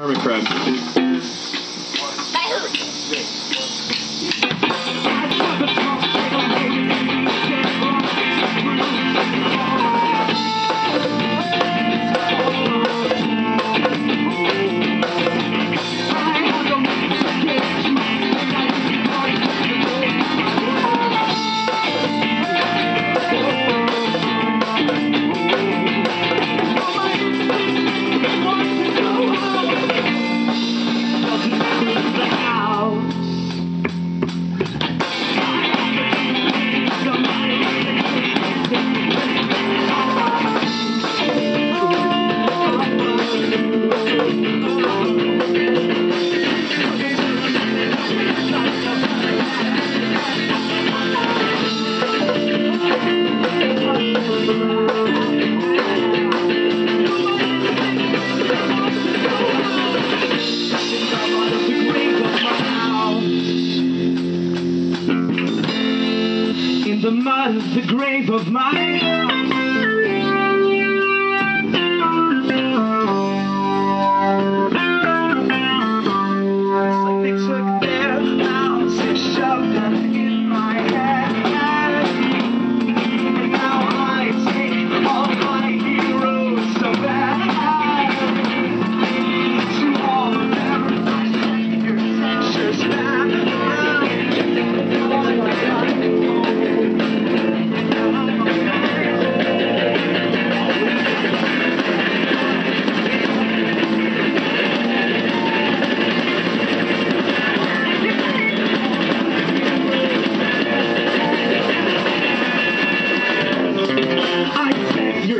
Hermit crab. the mud is the grave of my.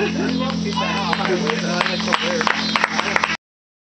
I love